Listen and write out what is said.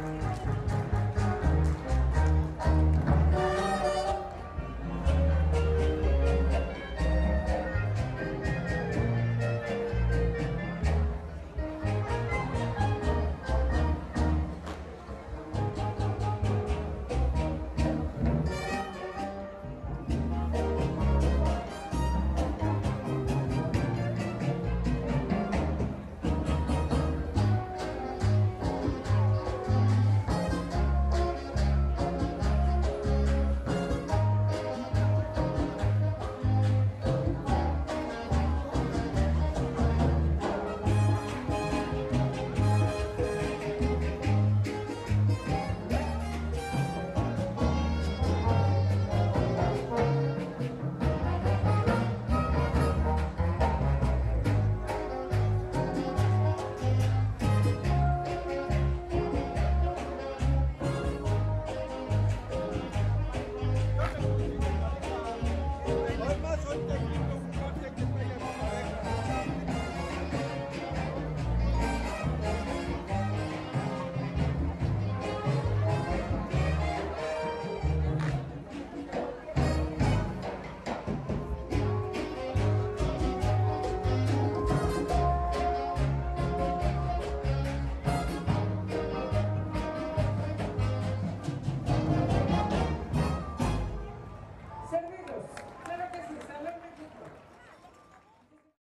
Música